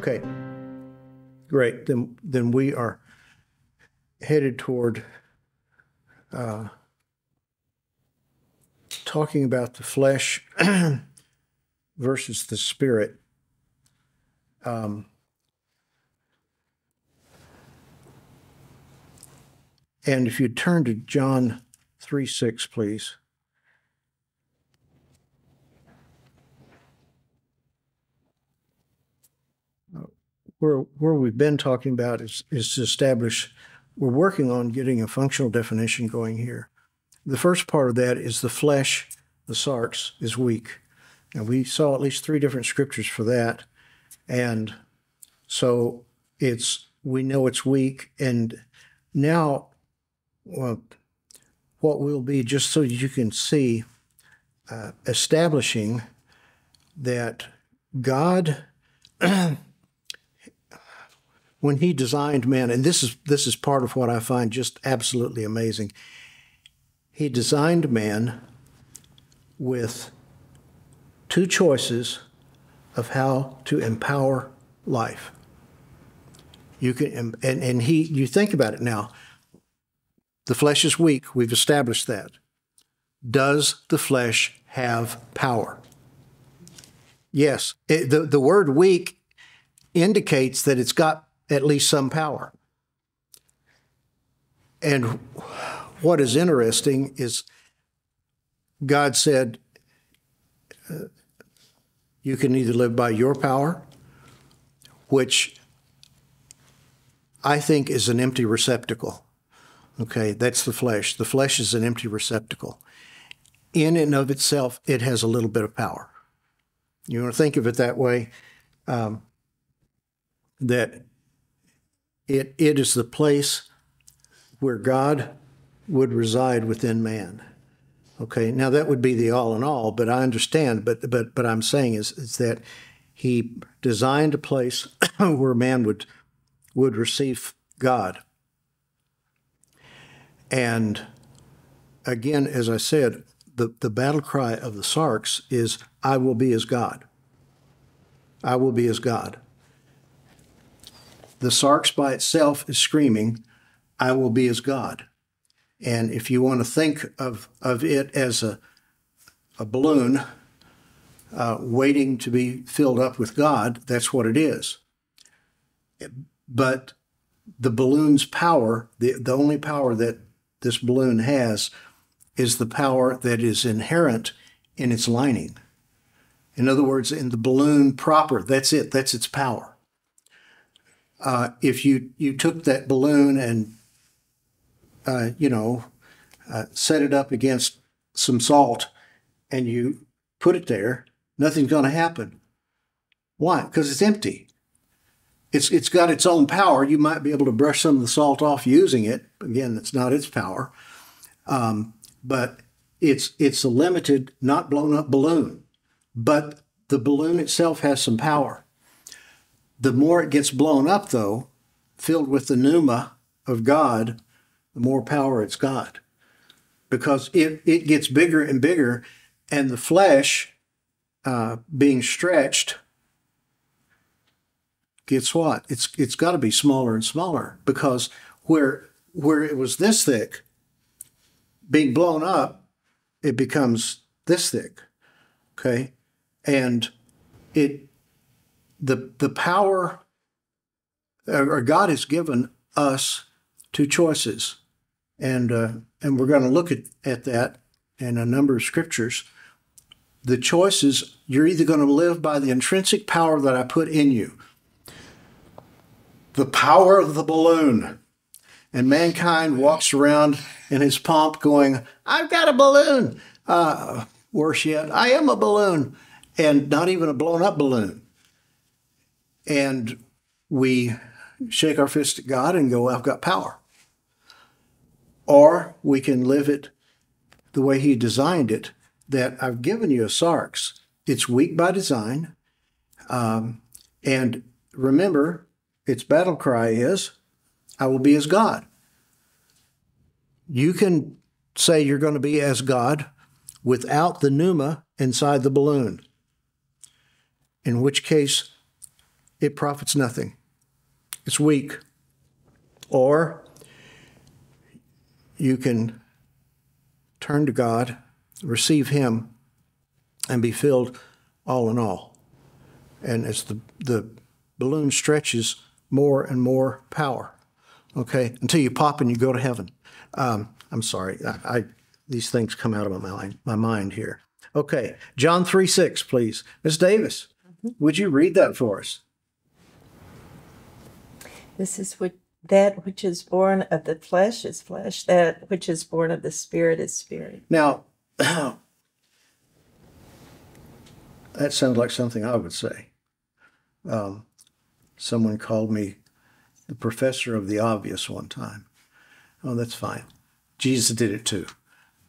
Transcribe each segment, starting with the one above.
Okay. Great. Then then we are headed toward uh, talking about the flesh versus the spirit. Um, and if you turn to John 3 6, please. Where where we've been talking about is is to establish we're working on getting a functional definition going here. The first part of that is the flesh, the sarx, is weak. And we saw at least three different scriptures for that. And so it's we know it's weak. And now well, what will be just so you can see uh, establishing that God when he designed man, and this is this is part of what I find just absolutely amazing. He designed man with two choices of how to empower life. You can and, and he you think about it now. The flesh is weak, we've established that. Does the flesh have power? Yes. It, the, the word weak indicates that it's got at least some power. And what is interesting is God said, uh, You can either live by your power, which I think is an empty receptacle. Okay, that's the flesh. The flesh is an empty receptacle. In and of itself, it has a little bit of power. You want to think of it that way? Um, that it, it is the place where God would reside within man. Okay, now that would be the all in all, but I understand. But but but I'm saying is is that he designed a place where man would would receive God. And again, as I said, the, the battle cry of the Sarx is, I will be as God. I will be as God. The sarx by itself is screaming, I will be as God. And if you want to think of, of it as a, a balloon uh, waiting to be filled up with God, that's what it is. But the balloon's power, the, the only power that this balloon has, is the power that is inherent in its lining. In other words, in the balloon proper, that's it, that's its power uh, if you you took that balloon and uh, you know uh, set it up against some salt and you put it there, nothing's going to happen. Why? Because it's empty. It's it's got its own power. You might be able to brush some of the salt off using it. Again, it's not its power, um, but it's it's a limited, not blown up balloon. But the balloon itself has some power. The more it gets blown up, though, filled with the pneuma of God, the more power it's got. Because it, it gets bigger and bigger, and the flesh uh, being stretched gets what? It's it's got to be smaller and smaller because where where it was this thick, being blown up, it becomes this thick. Okay, and it the the power or God has given us two choices, and uh, and we're going to look at, at that in a number of scriptures. The choices you're either going to live by the intrinsic power that I put in you, the power of the balloon, and mankind walks around in his pomp, going, "I've got a balloon." Uh, worse yet, I am a balloon, and not even a blown up balloon and we shake our fist at God and go, I've got power. Or we can live it the way He designed it, that I've given you a sarx. It's weak by design. Um, and remember, its battle cry is, I will be as God. You can say you're going to be as God without the pneuma inside the balloon, in which case it profits nothing. It's weak. Or you can turn to God, receive Him, and be filled all in all. And as the, the balloon stretches, more and more power. Okay, until you pop and you go to heaven. Um, I'm sorry, I, I, these things come out of my mind, my mind here. Okay, John 3 6, please. Ms. Davis, would you read that for us? This is what that which is born of the flesh is flesh, that which is born of the spirit is spirit. Now, that sounds like something I would say. Um, someone called me the professor of the obvious one time. Oh, that's fine. Jesus did it too.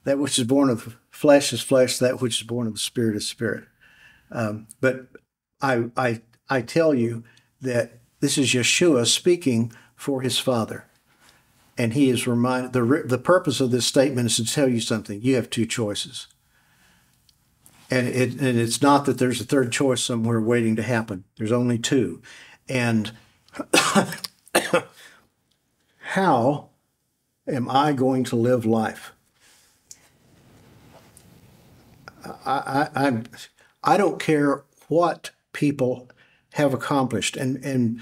That which is born of flesh is flesh, that which is born of the spirit is spirit. Um, but I, I, I tell you that this is Yeshua speaking for his Father. And he is reminded, the, the purpose of this statement is to tell you something. You have two choices. And, it, and it's not that there's a third choice somewhere waiting to happen. There's only two. And how am I going to live life? I, I, I'm, I don't care what people have accomplished, and, and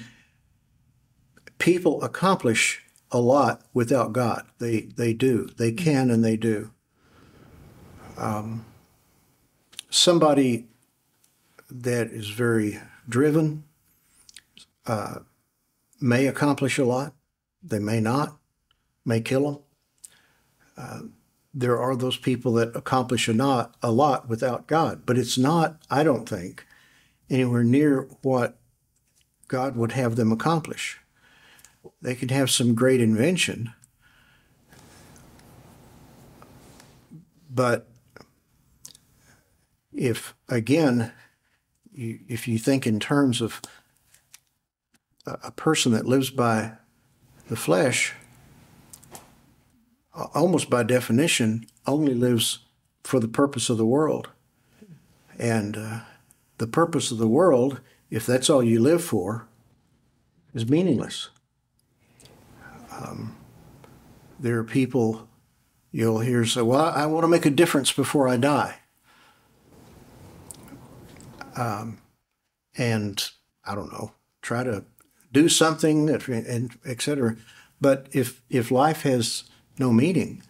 people accomplish a lot without God. They, they do. They can and they do. Um, somebody that is very driven uh, may accomplish a lot. They may not, may kill them. Uh, there are those people that accomplish a, not, a lot without God, but it's not, I don't think, anywhere near what God would have them accomplish. They could have some great invention, but if, again, you, if you think in terms of a, person that lives by the flesh, almost by definition, only lives for the purpose of the world. And uh, the purpose of the world, if that's all you live for, is meaningless. Um, there are people you'll hear say, Well, I, want to make a difference before I die. Um, and I don't know, try to do something, and et cetera. But if, if life has no meaning,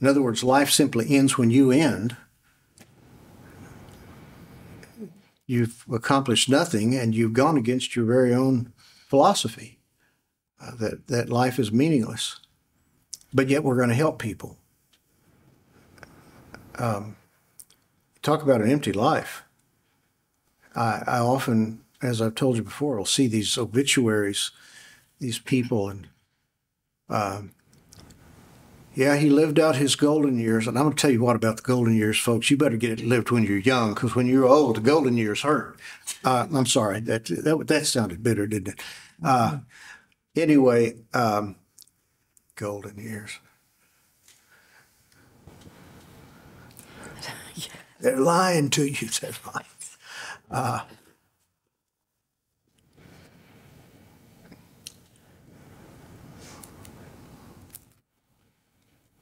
in other words, life simply ends when you end, you've accomplished nothing and you've gone against your very own philosophy uh, that, that life is meaningless. But yet we're going to help people. Um, talk about an empty life. I, I often, as I've told you before, will see these obituaries, these people, and um, yeah, he lived out his golden years. And I'm going to tell you what about the golden years, folks. You better get it lived when you're young, because when you're old, the golden years hurt. Uh, I'm sorry, that, that that sounded bitter, didn't it? Uh, anyway, um, golden years. They're lying to you, said Mike. Uh,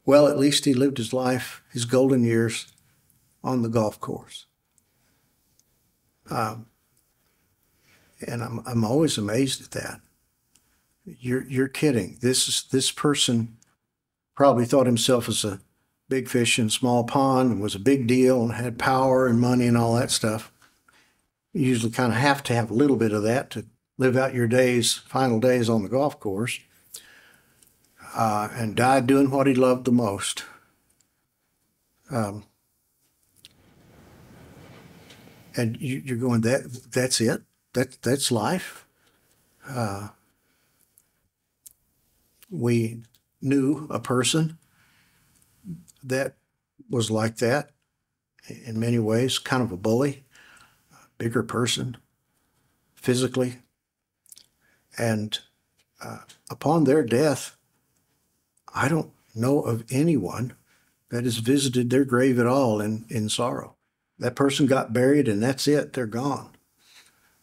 well, at least he lived his life, his golden years, on the golf course. Um, and I'm, I'm always amazed at that. You're, you're kidding. This is, this person probably thought himself as a big fish in a small pond and was a big deal and had power and money and all that stuff. You usually kind of have to have a little bit of that to live out your days, final days on the golf course. Uh, and died doing what he loved the most. Um, and you, are going that that's it. That that's life. Uh, we knew a person that was like that in many ways, kind of a bully bigger person physically. And uh, upon their death, I don't know of anyone that has visited their grave at all in, in sorrow. That person got buried and that's it, they're gone.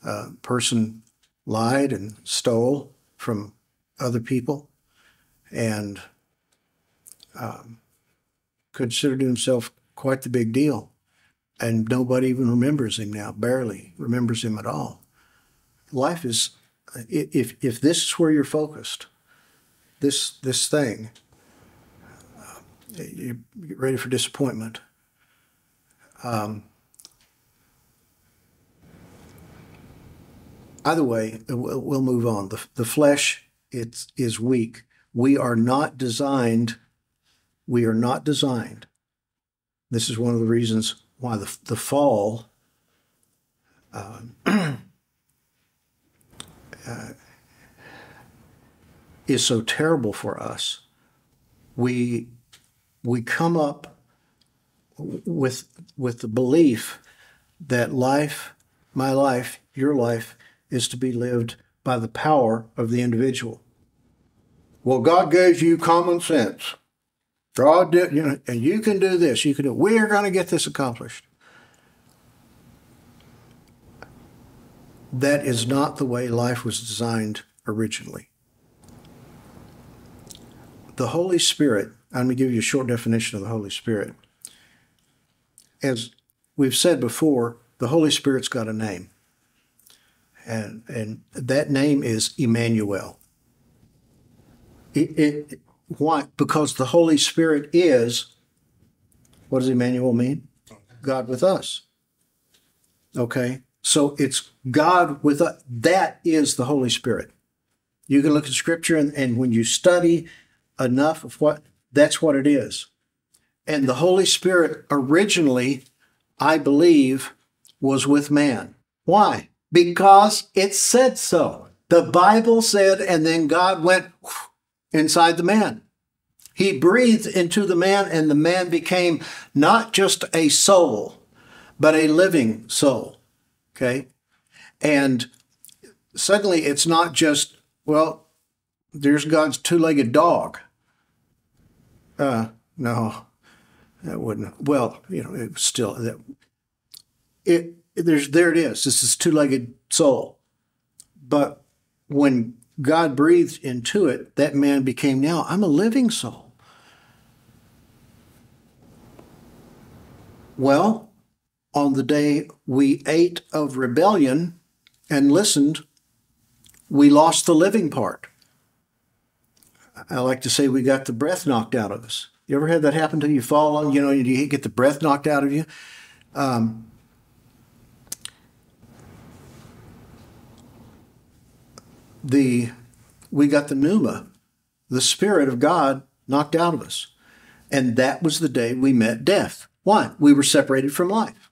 a person lied and stole from other people and um, considered himself quite the big deal. And nobody even remembers him now, barely remembers him at all. Life is, if, if this is where you're focused, this, this thing, uh, you get ready for disappointment. Um, either way, we'll, move on. The, the flesh it's, is weak. We are not designed, we are not designed. This is one of the reasons why the, the fall uh, uh, is so terrible for us. We, we come up with, with the belief that life, my life, your life, is to be lived by the power of the individual. Well, God gave you common sense. God did, you know, and you can do this. You can do. We are going to get this accomplished. That is not the way life was designed originally. The Holy Spirit. I'm going to give you a short definition of the Holy Spirit. As we've said before, the Holy Spirit's got a name and and that name is Emmanuel. It, it, why? Because the Holy Spirit is. What does Emmanuel mean? God with us. Okay, so it's God with us. That is the Holy Spirit. You can look at Scripture, and, and when you study enough of what that's what it is. And the Holy Spirit originally, I believe, was with man. Why? because it said so. The Bible said, and then God went inside the man. He breathed into the man, and the man became not just a soul, but a living soul. Okay? And suddenly it's not just, well, there's God's two legged dog. Uh, no, that wouldn't. Well, you know, it was still that. It there's there it is. This is two-legged soul. But when God breathed into it, that man became now, I'm a living soul. Well, on the day we ate of rebellion and listened, we lost the living part. I like to say we got the breath knocked out of us. You ever had that happen to you? Fall on, you know, you get the breath knocked out of you. Um, the we got the pneuma, the spirit of God knocked out of us. And that was the day we met death. Why? We were separated from life.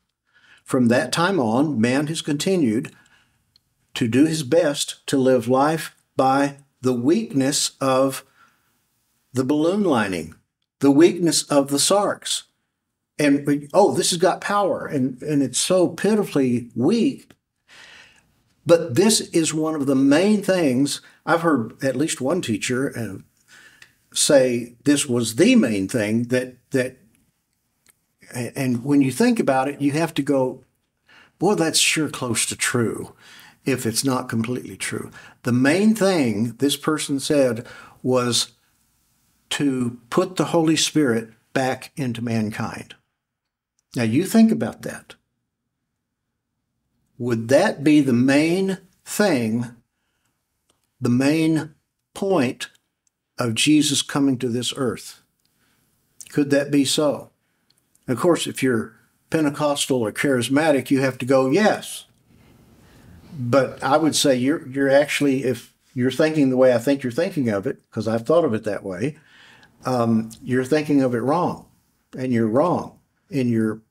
From that time on, man has continued to do his best to live life by the weakness of the balloon lining, the weakness of the sarx. And oh, this has got power, and, and it's so pitifully weak but this is one of the main things I've heard at least one teacher uh, say this was the main thing that that and when you think about it, you have to go, boy, that's sure close to true if it's not completely true. The main thing this person said was to put the Holy Spirit back into mankind. Now, you think about that would that be the main thing, the main point of Jesus coming to this earth? Could that be so? Of course, if you're Pentecostal or charismatic, you have to go, yes. But I would say you're you're actually, if you're thinking the way I think you're thinking of it, because I've thought of it that way, um, you're thinking of it wrong, and you're wrong in your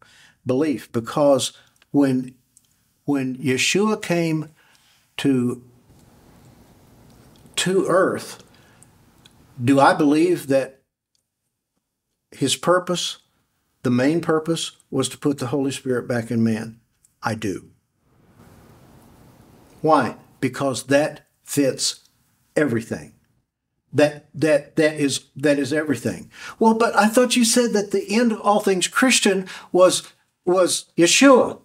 belief because when when Yeshua came to to earth, do I believe that his purpose, the main purpose, was to put the Holy Spirit back in man? I do. Why? Because that fits everything. That that that is that is everything. Well, but I thought you said that the end of all things Christian was was Yeshua.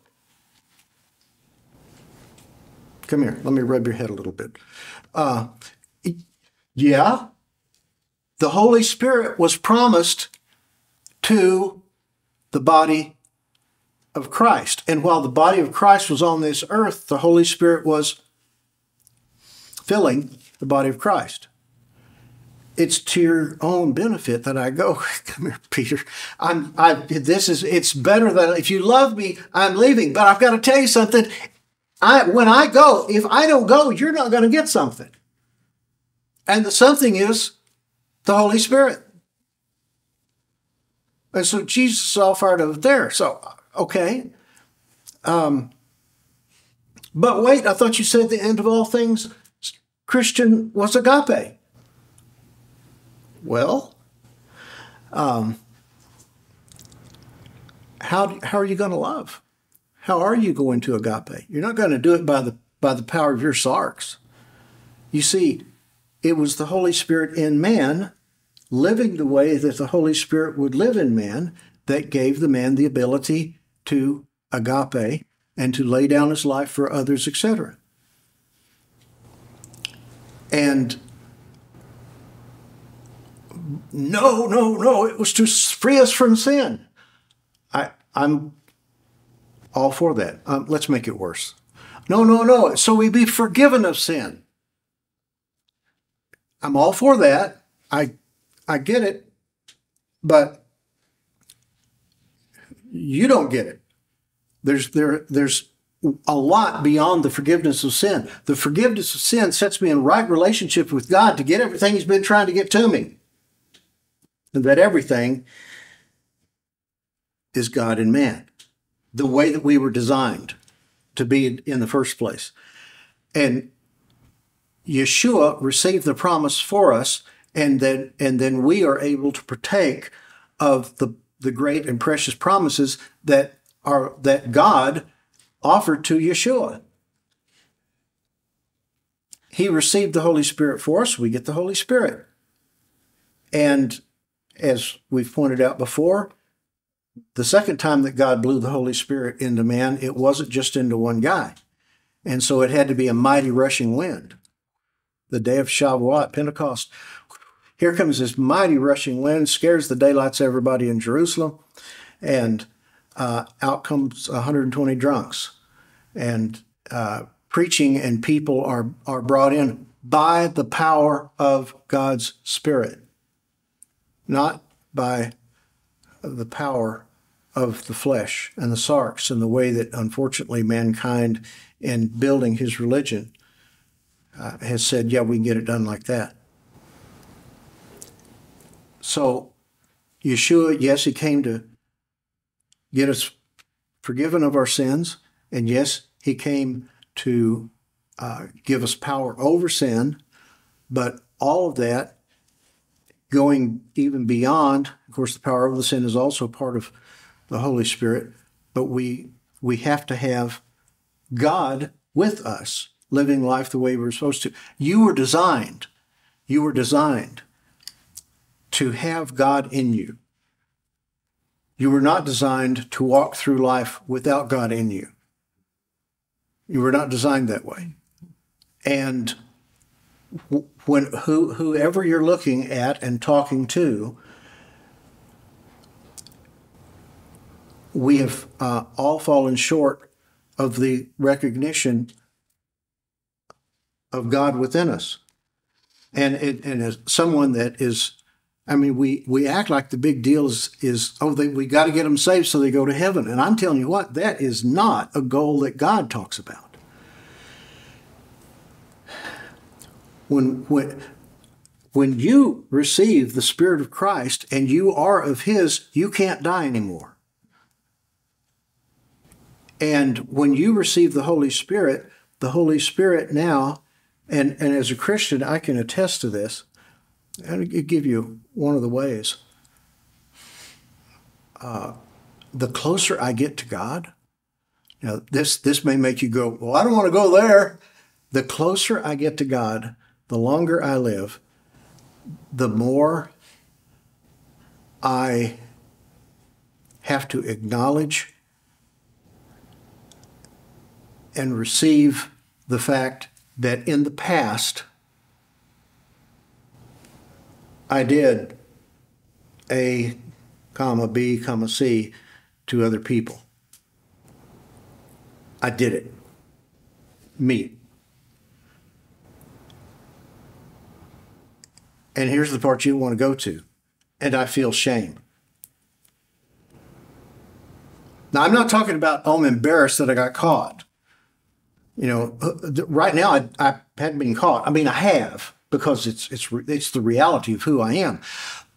come here. Let me rub your head a little bit. Uh, yeah, the Holy Spirit was promised to the body of Christ. And while the body of Christ was on this earth, the Holy Spirit was filling the body of Christ. It's to your own benefit that I go. Come here, Peter. I'm. I. This is. It's better that if you love me, I'm leaving. But I've got to tell you something. I when I go, if I don't go, you're not going to get something. And the something is the Holy Spirit. And so Jesus is all fired there. So okay. Um, but wait, I thought you said the end of all things, Christian was agape. Well, um, how, how are you going to love? How are you going to agape? You're not going to do it by the, by the power of your sarx. You see, it was the Holy Spirit in man, living the way that the Holy Spirit would live in man, that gave the man the ability to agape and to lay down his life for others, etc. And no, no, no, it was to free us from sin. I, I'm all for that. Um, let's make it worse. No, no, no, so we be forgiven of sin. I'm all for that. I, I get it, but you don't get it. There's there there's a lot beyond the forgiveness of sin. The forgiveness of sin sets me in right relationship with God to get everything He's been trying to get to me. That everything is God and man, the way that we were designed to be in the first place. And Yeshua received the promise for us, and then and then we are able to partake of the the great and precious promises that are that God offered to Yeshua. He received the Holy Spirit for us, we get the Holy Spirit. And as we've pointed out before, the second time that God blew the Holy Spirit into man, it wasn't just into one guy. And so it had to be a mighty rushing wind. The day of Shavuot, Pentecost, here comes this mighty rushing wind, scares the daylights everybody in Jerusalem, and uh, out comes 120 drunks. And uh, preaching and people are, are brought in by the power of God's Spirit, not by the power of the flesh and the sarx and the way that unfortunately mankind in building his religion uh, has said, yeah, we can get it done like that. So, Yeshua, yes, he came to get us forgiven of our sins. And yes, he came to uh, give us power over sin. But all of that going even beyond, of course, the power of the sin is also part of the Holy Spirit. But we we have to have God with us, living life the way we're supposed to. You were designed, you were designed to have God in you. You were not designed to walk through life without God in you. You were not designed that way. And when who, whoever you're looking at and talking to, we have uh, all fallen short of the recognition of God within us. And, it, and as someone that is I mean, we, we act like the big deal is, is oh, they, we got to get them saved so they go to heaven. And I'm telling you what, that is not a goal that God talks about. When, when, when you receive the Spirit of Christ and you are of His, you can't die anymore. And when you receive the Holy Spirit, the Holy Spirit now, and, and as a Christian, I can attest to this, I'll give you one of the ways. Uh, the closer I get to God, now this this may make you go, well, I don't want to go there. The closer I get to God, the longer I live, the more I have to acknowledge and receive the fact that in the past I did A, comma, B, comma, C to other people. I did it. Me. And here's the part you want to go to. And I feel shame. Now, I'm not talking about, oh, I'm embarrassed that I got caught. You know, uh, right now I, I hadn't been caught. I mean, I have because it's it's it's the reality of who I am.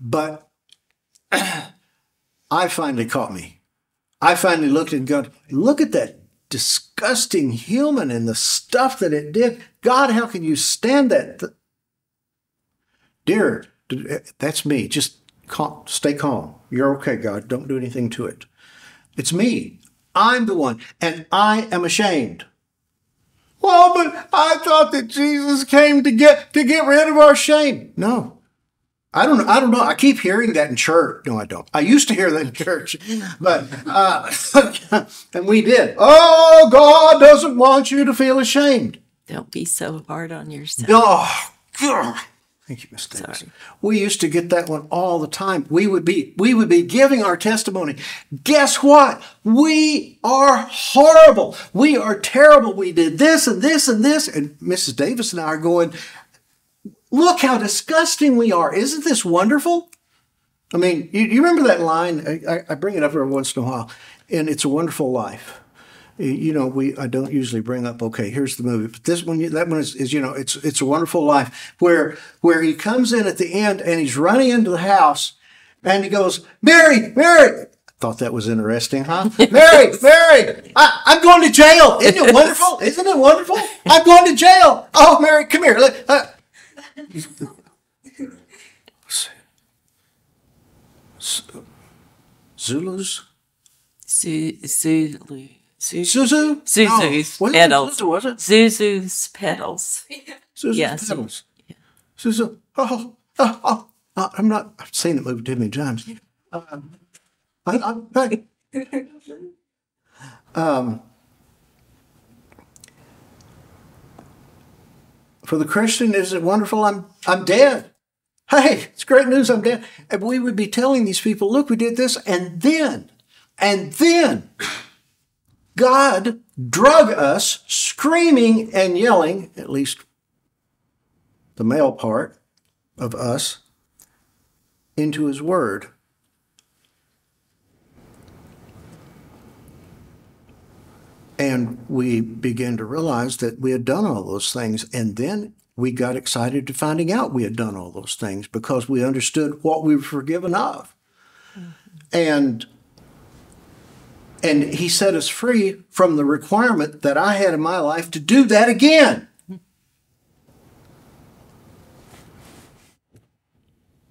But I finally caught me. I finally looked and God, look at that disgusting human and the stuff that it did. God, how can you stand that? Dear, that's me. Just calm, stay calm. You're okay, God. Don't do anything to it. It's me. I'm the one, and I am ashamed. Well, but I thought that Jesus came to get to get rid of our shame. No. I don't know. I don't know. I keep hearing that in church. No, I don't. I used to hear that in church, but uh, and we did. Oh, God doesn't want you to feel ashamed. Don't be so hard on yourself. Oh, God. Thank you, Miss Davis. Sorry. We used to get that one all the time. We would be we would be giving our testimony. Guess what? We are horrible. We are terrible. We did this and this and this. And Mrs. Davis and I are going, look how disgusting we are. Isn't this wonderful? I mean, you, you remember that line? I, I bring it up every once in a while, and it's a wonderful life you know, we I don't usually bring up. Okay, here's the movie, but this one, that one is, is, you know, it's it's a wonderful life where where he comes in at the end and he's running into the house, and he goes, Mary, Mary. Thought that was interesting, huh? Mary, Mary, I, am going to jail. Isn't it wonderful? Isn't it wonderful? I'm going to jail. Oh, Mary, come here. Uh, Zulus. Zulu. Zuzu? Zuzu's no. petals. Zuzu, was it? Zuzu's petals. Zuzu's yeah, petals. Yeah. Zuzu. Oh, oh, oh, oh, I'm not. I've seen the movie too many times. Um, I, I, hey. um, for the Christian, is it wonderful? I'm I'm dead. Hey, it's great news. I'm dead. And we would be telling these people, look, we did this, and then, and then God drug us screaming and yelling, at least the male part of us, into his word. And we began to realize that we had done all those things. And then we got excited to finding out we had done all those things because we understood what we were forgiven of. Mm-hmm. And and he set us free from the requirement that I had in my life to do that again.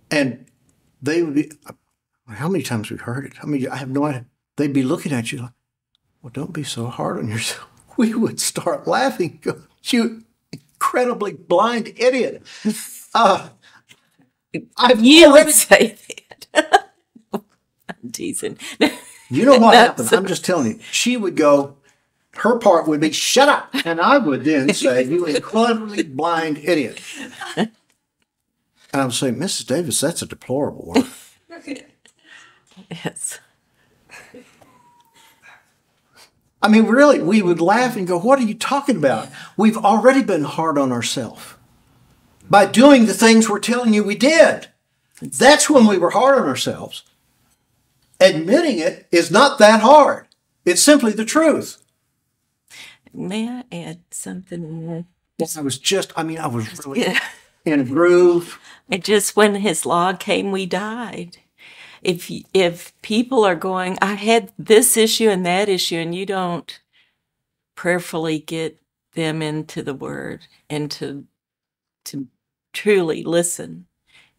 And they would be, how many times we've heard it? I mean, I have no idea. They'd be looking at you like, well, don't be so hard on yourself. We would start laughing. You incredibly blind idiot. Uh, I've you already, would say that. I'm teasing. You know what happened? I'm just telling you. She would go, her part would be, shut up. And I would then say, you incredibly blind idiot. And I would say, Mrs. Davis, that's a deplorable word. yes. I mean, really, we would laugh and go, What are you talking about? We've already been hard on ourselves by doing the things we're telling you we did. That's when we were hard on ourselves admitting it is not that hard. It's simply the truth. May I add something? I was just, I mean, I was really yeah. in a groove. And just when his law came, we died. If if people are going, I had this issue and that issue, and you don't prayerfully get them into the Word and to to truly listen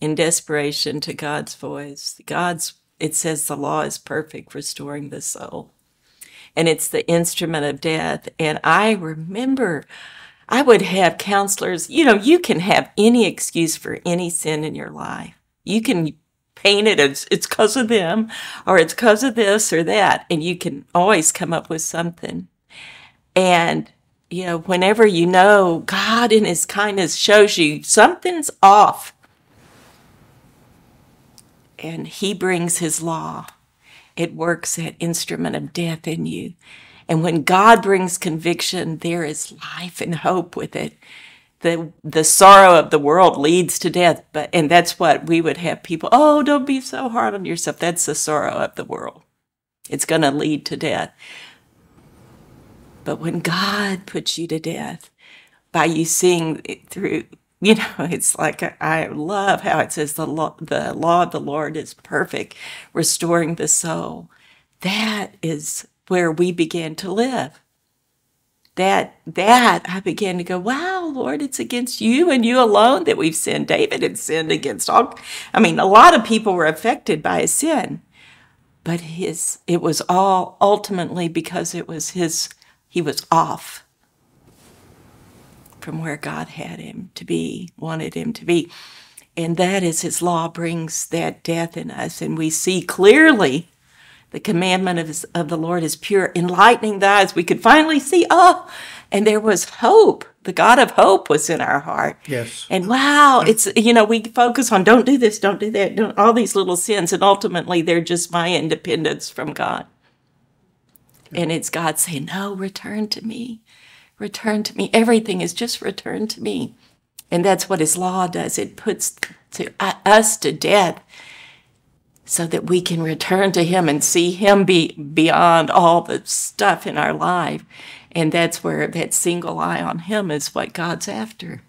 in desperation to God's voice, God's it says the law is perfect, for restoring the soul. And it's the instrument of death. And I remember I would have counselors, you know, you can have any excuse for any sin in your life. You can paint it as it's because of them or it's because of this or that. And you can always come up with something. And you know, whenever you know God in His kindness shows you something's off, and He brings His law, it works that instrument of death in you. And when God brings conviction, there is life and hope with it. The, the sorrow of the world leads to death, but and that's what we would have people. Oh, don't be so hard on yourself. That's the sorrow of the world. It's going to lead to death. But when God puts you to death by you seeing it through, you know, it's like I love how it says the law, the law of the Lord is perfect, restoring the soul. That is where we began to live. That that I began to go, wow, Lord, it's against you and you alone that we've sinned. David had sinned against all. I mean, a lot of people were affected by his sin, but his it was all ultimately because it was his he was off from where God had him to be, wanted him to be. And that is his law brings that death in us. And we see clearly the commandment of, his, of the Lord is pure, enlightening the eyes. We could finally see, oh, and there was hope. The God of hope was in our heart. Yes. And wow, it's, you know, we focus on don't do this, don't do that, don't, all these little sins. And ultimately, they're just my independence from God. And it's God saying, No, return to me. Return to me. Everything is just return to me. And that's what his law does. It puts to, uh, us to death so that we can return to him and see him be beyond all the stuff in our life. And that's where that single eye on him is what God's after.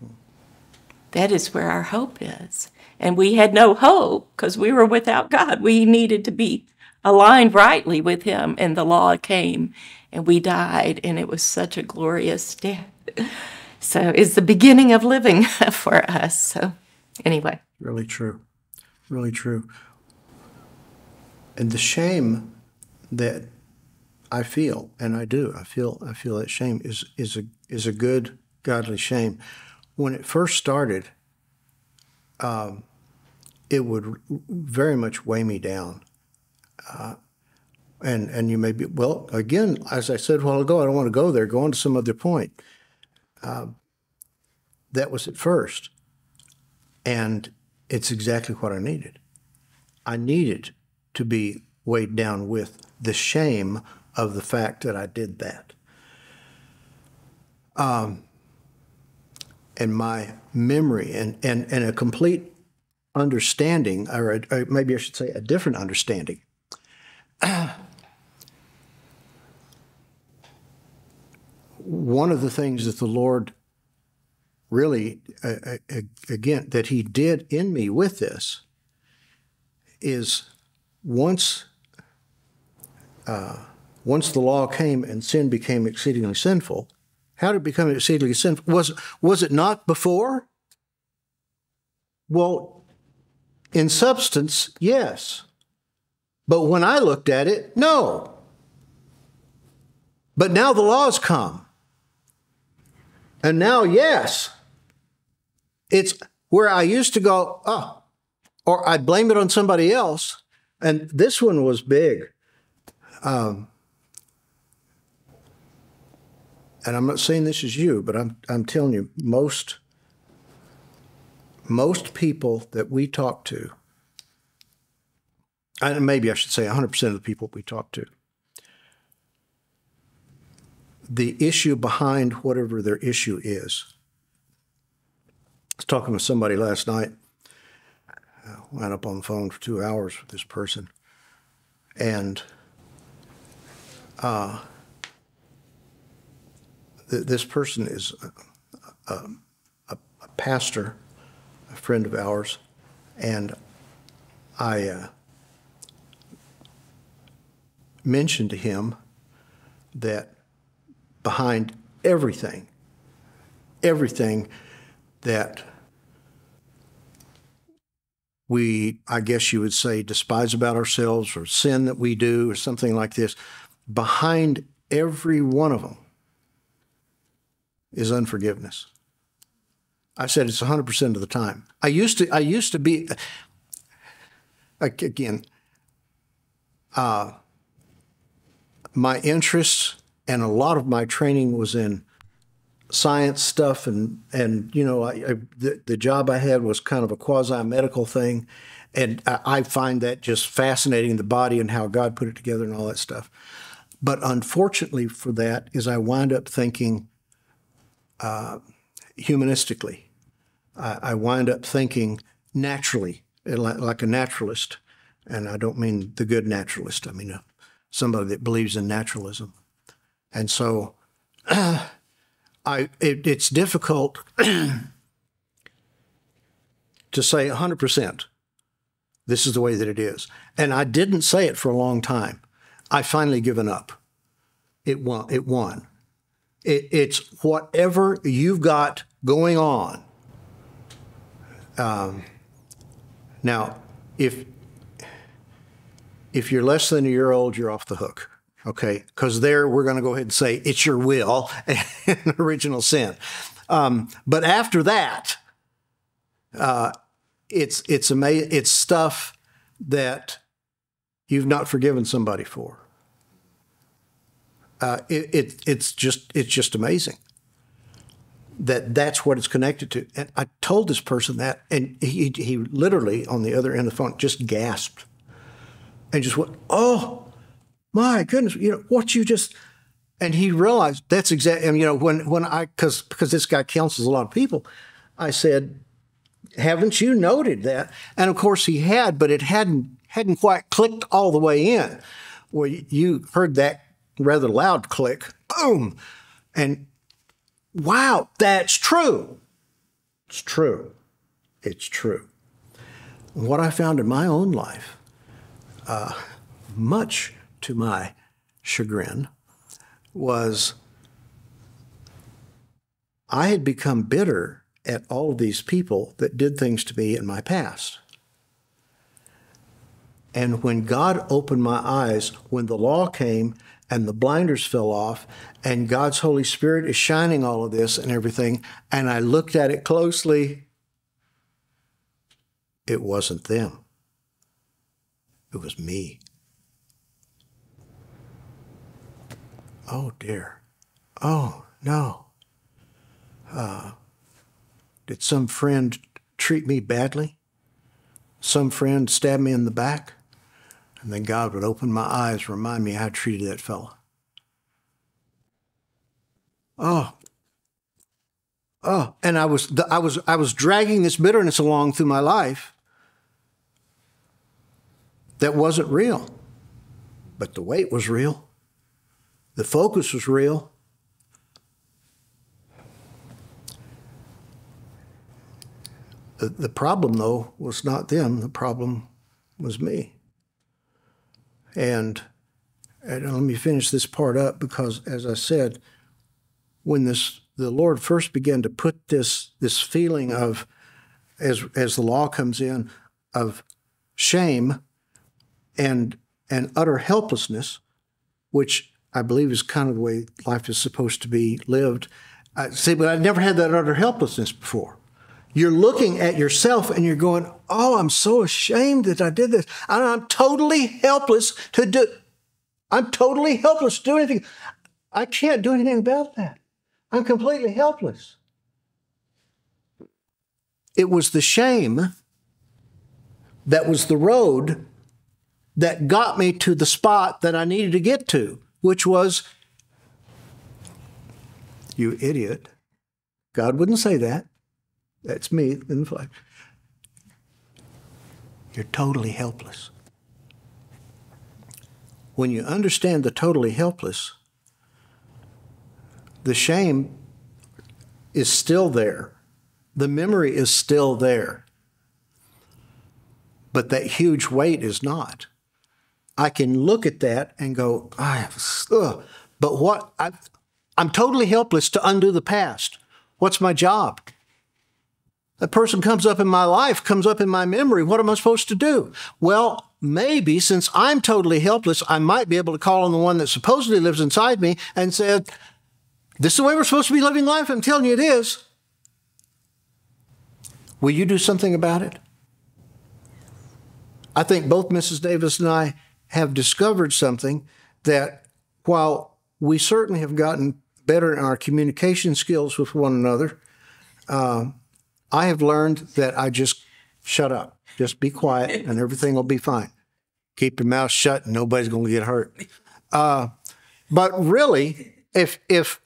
That is where our hope is. And we had no hope because we were without God. We needed to be aligned rightly with him and the law came and we died and it was such a glorious death. So it's the beginning of living for us. So anyway. Really true. Really true. And the shame that i feel and i do i feel i feel that shame is is a is a good godly shame. When it first started um, it would very much weigh me down. Uh, and and you may be well again, as I said a while ago, I don't want to go there. Go on to some other point. Uh, that was at first, and it's exactly what I needed. I needed to be weighed down with the shame of the fact that I did that. Um, and my memory and, and, and a complete understanding, or, a, or maybe I should say a different understanding one of the things that the Lord really, uh, again, that He did in me with this is once. Uh, once the law came and sin became exceedingly sinful, how did it become exceedingly sinful? Was, was it not before? Well, in substance, yes. But when I looked at it, no. But now the law's come. And now, yes. It's where I used to go, oh, or I'd blame it on somebody else. And this one was big. Um, and I'm not saying this is you, but I'm, I'm telling you, most, most people that we talk to and maybe I should say 100% of the people we talk to, the issue behind whatever their issue is. I was talking with somebody last night. I went up on the phone for two hours with this person, and uh, th- this person is a, a, a, pastor, a friend of ours, and I. Uh, mentioned to him that behind everything, everything that we, I guess you would say, despise about ourselves or sin that we do or something like this, behind every one of them is unforgiveness. I said it's 100% of the time. I used to, I used to be, again, uh, my interests and a lot of my training was in science stuff and and you know I, I, the, the job I had was kind of a quasi medical thing and I, I find that just fascinating the body and how God put it together and all that stuff. But unfortunately for that is I wind up thinking uh, humanistically. I, I wind up thinking naturally like, like a naturalist and I don't mean the good naturalist I mean a, somebody that believes in naturalism and so I it, it's difficult to say 100% this is the way that it is. And I didn't say it for a long time. I finally given up. It won. It won. It, it's whatever you've got going on. Um, now, if if you're less than a year old, you're off the hook. Okay, because there we're going to go ahead and say it's your will and original sin. Um, but after that, uh, it's it's amazing. It's stuff that you've not forgiven somebody for. Uh, it, it it's just it's just amazing that that's what it's connected to. And I told this person that, and he he literally on the other end of the phone just gasped and just went, "Oh." My goodness, you know, what you just, and he realized that's exactly, and you know, when, when I, cause, because this guy counsels a lot of people, I said, haven't you noted that? And of course he had, but it hadn't, hadn't quite clicked all the way in. Well, you heard that rather loud click, boom. And wow, that's true. It's true. It's true. What I found in my own life, uh, much to my chagrin, was I had become bitter at all of these people that did things to me in my past. And when God opened my eyes, when the law came and the blinders fell off, and God's Holy Spirit is shining all of this and everything, and I looked at it closely, it wasn't them, it was me. Oh dear, oh no. Uh, did some friend treat me badly? Some friend stab me in the back? And then God would open my eyes, remind me how I treated that fellow. Oh, oh, and I was I was I was dragging this bitterness along through my life that wasn't real, but the weight was real. The focus was real. The, the problem, though, was not them. The problem was me. And, and let me finish this part up because, as I said, when this the Lord first began to put this this feeling of, as as the law comes in, of shame and and utter helplessness, which I believe is kind of the way life is supposed to be lived. I say, but I never had that utter helplessness before. You're looking at yourself and you're going, "Oh, I'm so ashamed that I did this. And I'm totally helpless to do. I'm totally helpless to do anything. I can't do anything about that. I'm completely helpless." It was the shame that was the road that got me to the spot that I needed to get to which was, You idiot. God wouldn't say that. That's me in the flesh. You're totally helpless. When you understand the totally helpless, the shame is still there. The memory is still there. But that huge weight is not. I can look at that and go, I ugh. but what I, I'm totally helpless to undo the past. What's my job? That person comes up in my life, comes up in my memory. What am I supposed to do? Well, maybe since I'm totally helpless, I might be able to call on the one that supposedly lives inside me and say, This is the way we're supposed to be living life. I'm telling you it is. Will you do something about it? I think both Mrs. Davis and I have discovered something that while we certainly have gotten better in our communication skills with one another. Uh, I have learned that I just shut up, just be quiet, and everything will be fine. Keep your mouth shut, and nobody's going to get hurt. Uh, but really, if if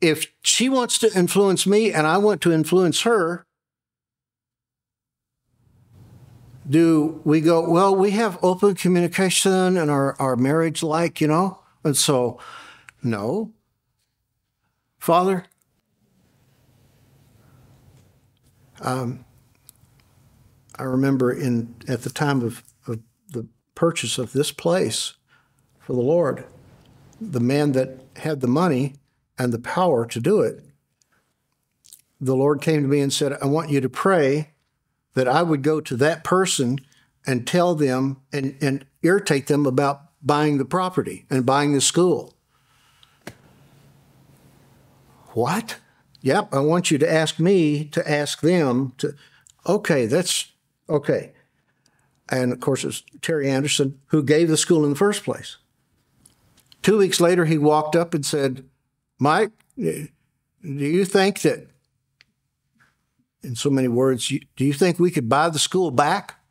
if she wants to influence me and I want to influence her, do we go, well, we have open communication and our, our marriage like, you know? And so, no. Father, um, I remember in at the time of, of the purchase of this place for the Lord, the man that had the money and the power to do it, the Lord came to me and said, I want you to pray that I would go to that person and tell them and, and irritate them about buying the property and buying the school. What? Yep, I want you to ask me to ask them to. Okay, that's okay. And of course, it's Terry Anderson who gave the school in the first place. Two weeks later, he walked up and said, Mike, do you think that, in so many words, do you think we could buy the school back?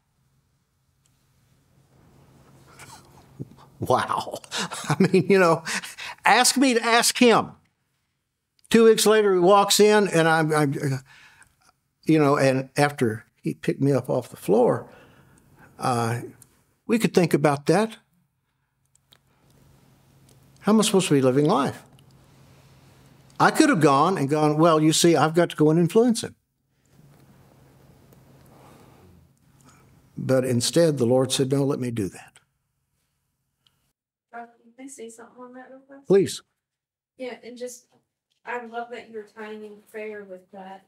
Wow. I mean, you know, ask me to ask him. Two weeks later, he walks in, and I'm, I'm you know, and after he picked me up off the floor, uh, we could think about that. How am I supposed to be living life? I could have gone and gone, well, you see, I've got to go and influence him. But instead, the Lord said, no, let me do that. Can I say something on that real quick? Please. Yeah, and just, I love that you're tying in prayer with that.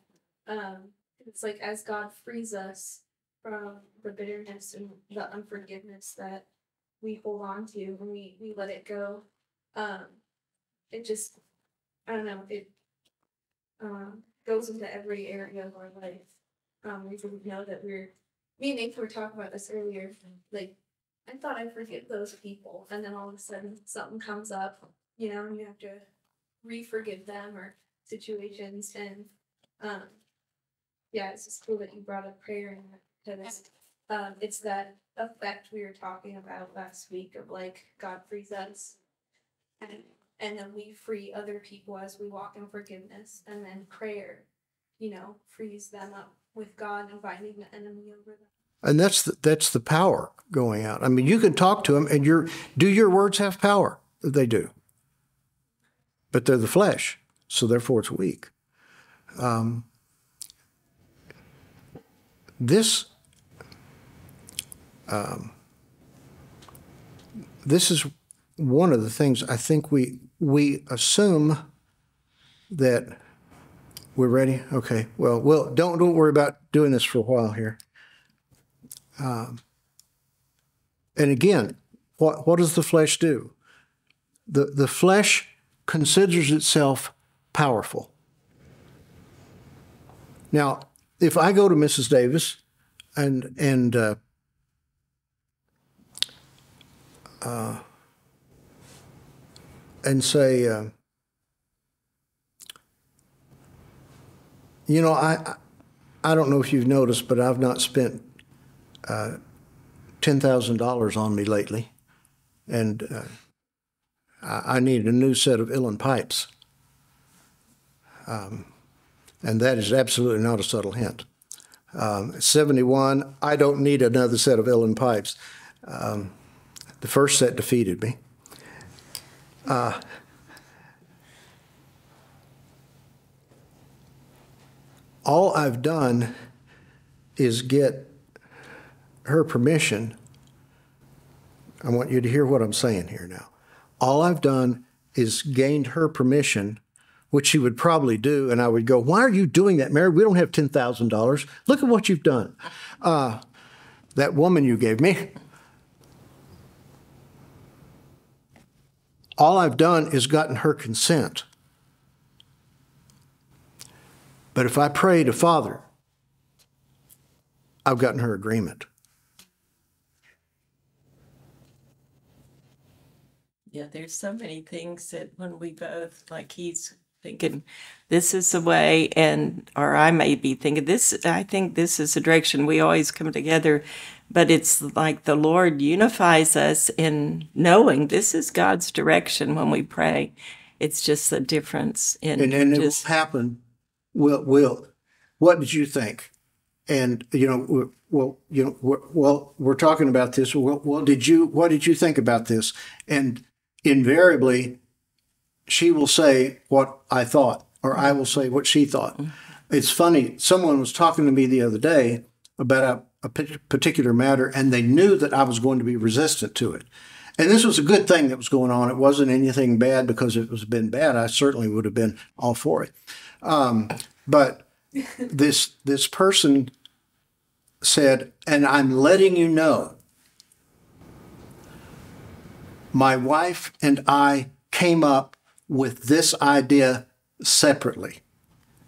Um, it's like as God frees us from the bitterness and the unforgiveness that we hold on to and we, we let it go. Um, it just, I don't know, it, um, goes into every area of our life. Um, we didn't know that we're, me and Nathan were talking about this earlier, like, I thought I forget those people, and then all of a sudden something comes up, you know, and you have to re-forgive them or situations, and um, yeah, it's just cool that you brought up prayer and because um, it's that effect we were talking about last week of like God frees us, and and then we free other people as we walk in forgiveness, and then prayer, you know, frees them up with God and binding the enemy over them. And that's the, that's the power going out. I mean, you can talk to them, and your do your words have power? They do, but they're the flesh, so therefore it's weak. Um, this um, this is one of the things I think we we assume that we're ready. Okay, well, well, don't don't worry about doing this for a while here. Um, and again, what, what does the flesh do? The, the flesh considers itself powerful. Now, if I go to Mrs. Davis and, and uh, uh, and say, uh, you know, I, I don't know if you've noticed, but I've not spent uh, $10,000 on me lately, and uh, I, I need a new set of Uilleann pipes. Um, and that is absolutely not a subtle hint. Um, 71, I don't need another set of Uilleann pipes. Um, the first set defeated me. Uh, all I've done is get her permission. I want you to hear what I'm saying here now. All I've done is gained her permission, which she would probably do, and I would go, Why are you doing that, Mary? We don't have $10,000. Look at what you've done. Uh, that woman you gave me. All I've done is gotten her consent. But if I pray to Father, I've gotten her agreement. Yeah, there's so many things that when we both, like he's thinking, this is the way, and, or I may be thinking, this, I think this is the direction we always come together. But it's like the Lord unifies us in knowing this is God's direction when we pray. It's just the difference in And then it will happen. Will, will, what did you think? And, you know, well, you know, w- well, we're talking about this. Well, well, did you, what did you think about this? And invariably, she will say what I thought, or I will say what she thought. Mm-hmm. It's funny. Someone was talking to me the other day about a, a particular matter, and they knew that I was going to be resistant to it. And this was a good thing that was going on. It wasn't anything bad because if it was been bad, I certainly would have been all for it. Um, but this this person said, and I'm letting you know, my wife and I came up with this idea separately.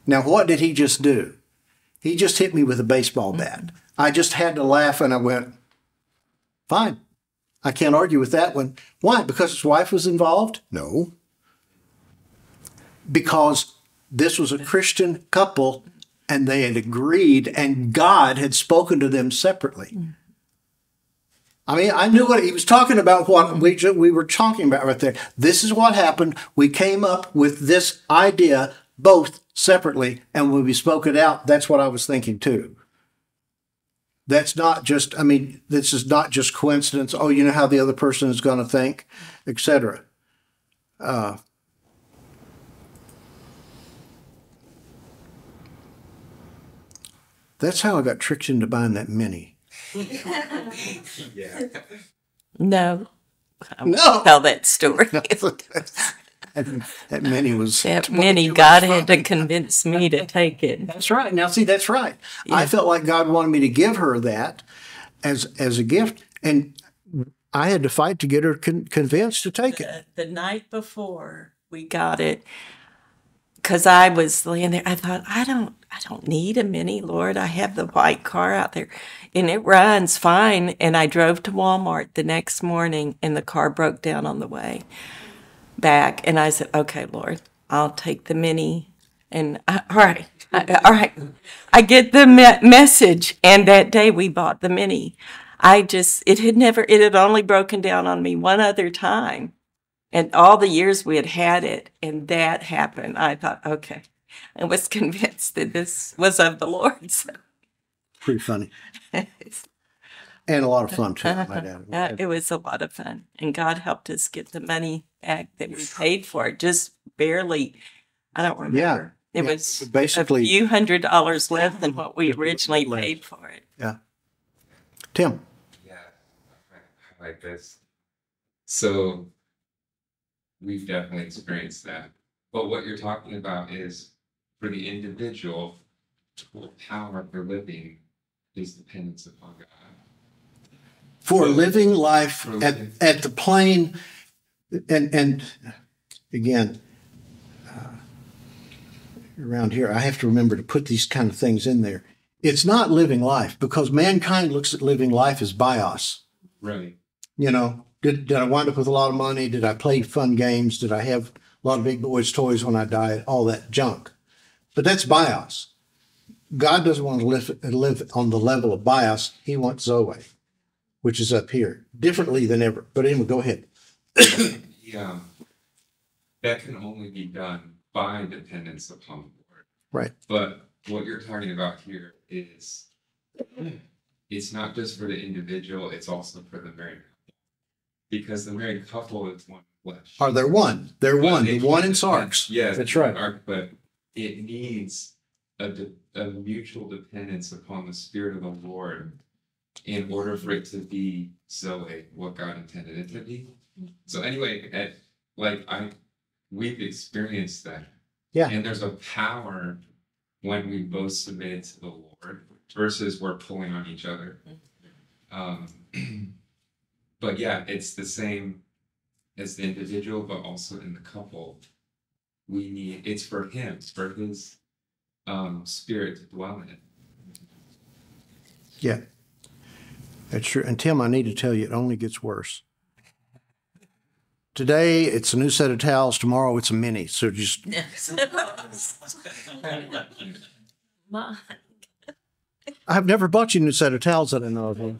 Now, what did he just do? He just hit me with a baseball bat. I just had to laugh and I went, fine. I can't argue with that one. Why? Because his wife was involved? No. Because this was a Christian couple and they had agreed and God had spoken to them separately. I mean, I knew what he was talking about. What we we were talking about right there. This is what happened. We came up with this idea both separately, and when we spoke it out, that's what I was thinking too. That's not just. I mean, this is not just coincidence. Oh, you know how the other person is going to think, etc. Uh, that's how I got tricked into buying that mini. Yeah. no. I won't No. Tell that story. that, that mini was That 20 many, God had to convince me to take it. That's right. Now, see, that's right. I felt like God wanted me to give her that as as a gift, and I had to fight to get her con- convinced to take it. the, the night before we got it because i was laying there i thought i don't i don't need a mini lord i have the white car out there and it runs fine and i drove to walmart the next morning and the car broke down on the way back and i said okay lord i'll take the mini and I, all right I, all right. I get the me- message and that day we bought the mini. I just it had never it had only broken down on me one other time and all the years we had had it and that happened. I thought okay i was convinced that this was of the lord so. Pretty funny. And a lot of fun too. Might uh, it was a lot of fun and god helped us get the money back that we paid for it just barely i don't remember Yeah. it yeah, was basically- a few hundred dollars less than what we originally Less. paid for it Yeah, Tim. Yeah, I like this. So we've definitely experienced that. But what you're talking about is for the individual, the power for living is dependence upon God. for living life For at, living. at the plane and and again uh, around here i have to remember to put these kind of things in there. It's not living life because mankind looks at living life as bios. Right. you know did, did i wind up with a lot of money? Did i play fun games? Did i have a lot of big boys toys when i died? All that junk. But that's bios. God doesn't want to live, live on the level of bios. He wants zoe which is up here differently than ever. But anyway go ahead Yeah. Um, that can only be done by dependence upon the Lord. right But what you're talking about here is it's not just for the individual, it's also for the married couple. Because the married couple is one flesh. are they one they're Well, one they the one can in depend- sarx Yeah, that's right Ark, but it needs a, de- a mutual dependence upon the Spirit of the Lord in order for it to be Zoe, what God intended it to be. So anyway, at, like I, we've experienced that. Yeah. And there's a power when we both submit to the Lord versus we're pulling on each other. Um, but yeah, it's the same as the individual, but also in the couple. We need it's for him, it's for his um spirit to dwell in it. yeah that's true and tim i need to tell you it only gets worse today it's a new set of towels. Tomorrow it's a mini. So just My- I've never bought you a new set of towels that I know of. I've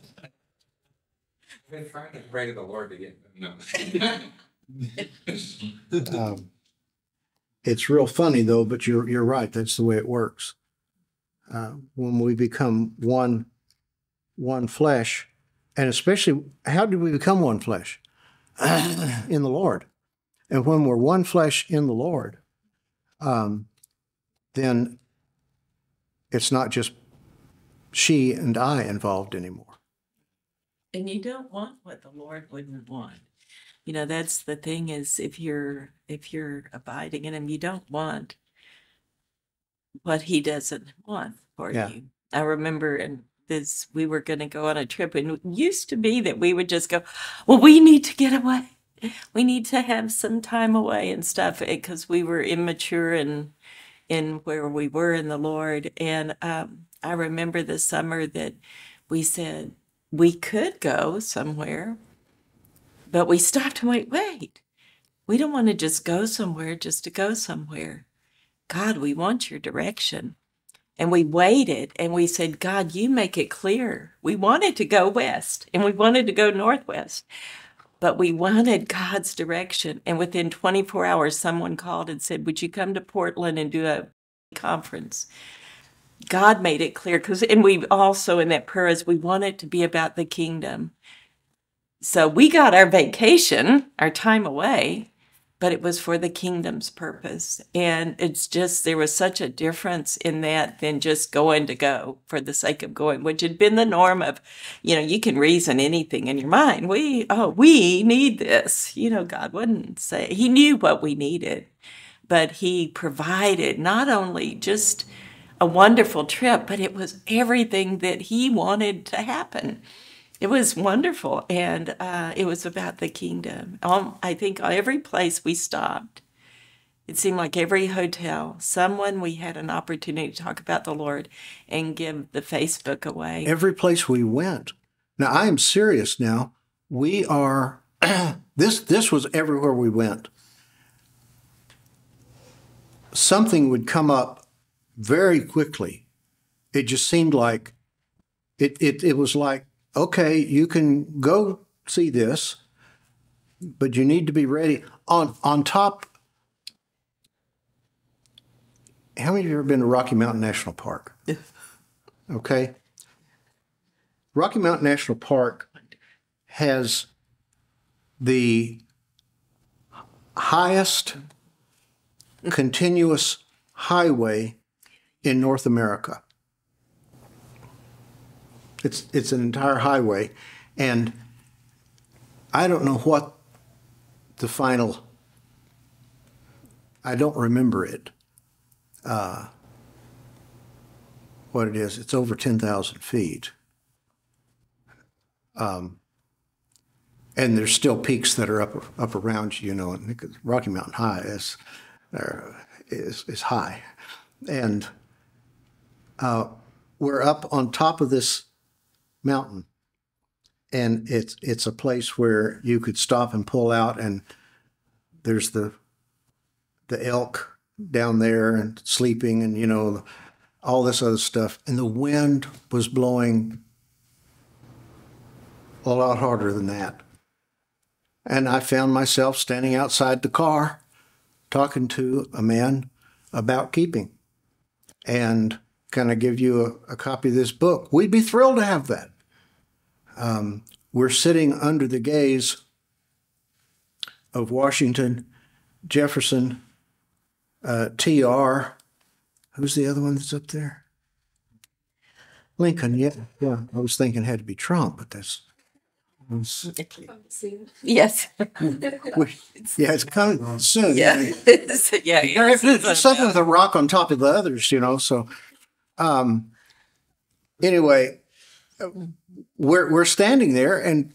been trying to pray to the Lord to get them. No. Um, it's real funny though, but you're you're right. That's the way it works. Uh, when we become one one flesh, and especially how did we become one flesh in the Lord? And when we're one flesh in the Lord, um, then it's not just she and I involved anymore. And you don't want what the Lord wouldn't want. You know, that's the thing is if you're if you're abiding in him, you don't want what he doesn't want for Yeah. you. I remember and this we were gonna go on a trip and it used to be that we would just go, Well, we need to get away. We need to have some time away and stuff because we were immature and in where we were in the Lord. And um, I remember the summer that we said we could go somewhere, but we stopped and went wait. We don't want to just go somewhere just to go somewhere. God, we want your direction. And we waited and we said, God, you make it clear. We wanted to go west and we wanted to go northwest, but we wanted God's direction. And within 24 hours, someone called and said, Would you come to Portland and do a conference? God made it clear because, and we also in that prayer is we want it to be about the kingdom. So we got our vacation, our time away, but it was for the kingdom's purpose. And it's just, there was such a difference in that than just going to go for the sake of going, which had been the norm of, you know, you can reason anything in your mind. We, oh, we need this. You know, God wouldn't say, He knew what we needed, but He provided not only just a wonderful trip, but it was everything that He wanted to happen it was wonderful and uh, it was about the kingdom um, i think every place we stopped it seemed like every hotel someone we had an opportunity to talk about the lord and give the facebook away every place we went. Now I am serious now. We are this this was everywhere we went. Something would come up very quickly. It just seemed like it it, it was like, okay, you can go see this, but you need to be ready. On on top how many of you have ever been to Rocky Mountain National Park? Okay. Rocky Mountain National Park has the highest continuous highway in North America. It's it's an entire highway, and I don't know what the final. I don't remember it. Uh, what it is? It's over ten thousand feet. Um, and there's still peaks that are up up around you, you know. And Rocky Mountain High is is is high, and uh, we're up on top of this mountain, and it's it's a place where you could stop and pull out, and there's the the elk down there and sleeping, and you know all this other stuff, and the wind was blowing a lot harder than that. And I found myself standing outside the car talking to a man about keeping. And can I give you a, a copy of this book? We'd be thrilled to have that. Um, we're sitting under the gaze of Washington, Jefferson, uh, T.R. Who's the other one that's up there? Lincoln, yeah, yeah. I was thinking it had to be Trump, but that's. that's- yes yeah, it's coming soon. yeah yeah, Yeah, something with a rock on top of the others, you know. So, um, anyway, we're we're standing there and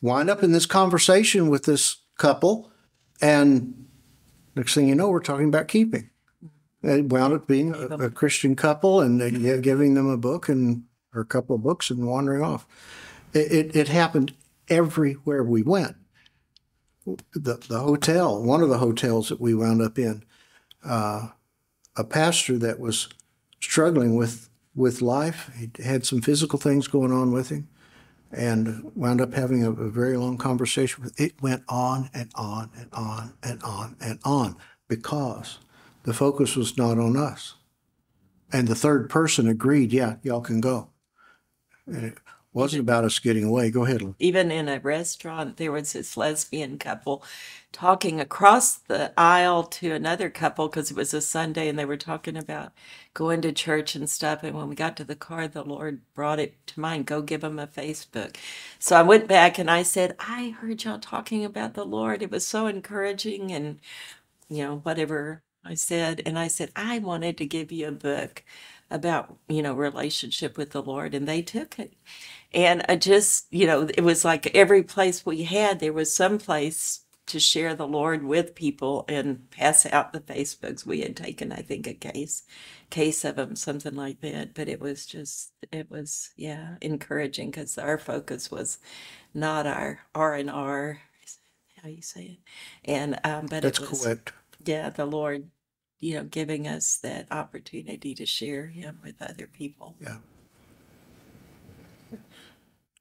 wind up in this conversation with this couple, and next thing you know, we're talking about keeping. It wound up being a, a Christian couple, and they, yeah, giving them a book and or a couple of books and wandering off. It, it it happened everywhere we went. the, the hotel, one of the hotels that we wound up in, uh, a pastor that was struggling with, with life, he had some physical things going on with him, and wound up having a, a very long conversation with, it went on and on and on and on and on because the focus was not on us. And the third person agreed, yeah, y'all can go. And it wasn't about us getting away. Go ahead. Even in a restaurant, there was this lesbian couple talking across the aisle to another couple because it was a Sunday and they were talking about going to church and stuff. And when we got to the car, the Lord brought it to mind go give them a Facebook. So I went back and I said, I heard y'all talking about the Lord. It was so encouraging and, you know, whatever I said. And I said, I wanted to give you a book about, you know, relationship with the Lord. And they took it. And I just, you know, it was like every place we had, there was some place to share the Lord with people and pass out the Facebooks. We had taken, I think, a case, case of them, something like that. But it was just, it was, yeah, encouraging because our focus was not our R and R, how you say it, and um, but That's it was, correct. yeah, the Lord, you know, giving us that opportunity to share Him with other people. Yeah.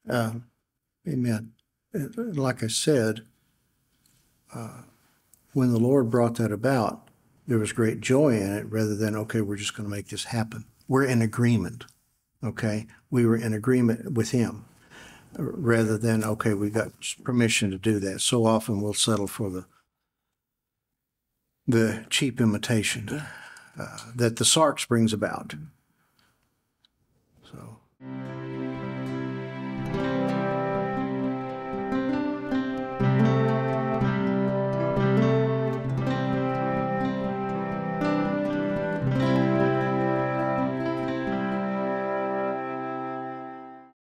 Um, amen. Like I said, uh, when the Lord brought that about, there was great joy in it rather than, okay, we're just going to make this happen. We're in agreement. Okay. We were in agreement with Him rather than, okay, we got permission to do that. So often we'll settle for the the cheap imitation uh, that the Sarx brings about. So.